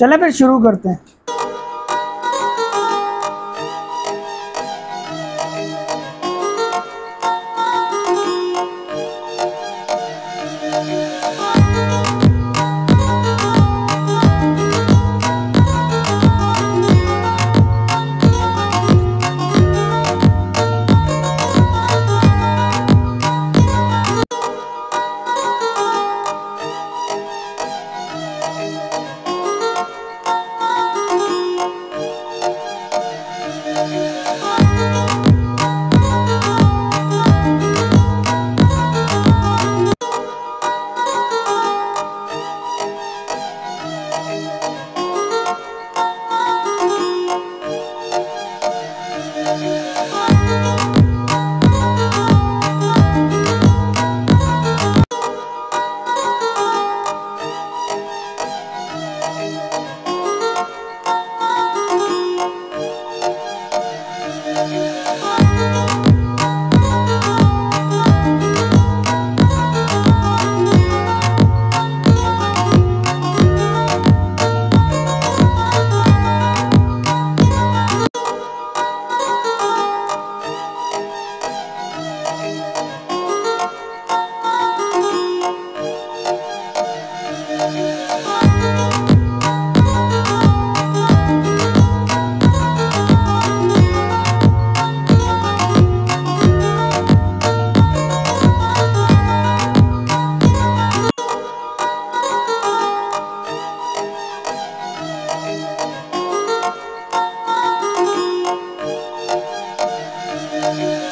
चले फिर शुरू करते हैं। Bye. Thank.